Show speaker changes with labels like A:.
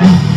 A: Yeah.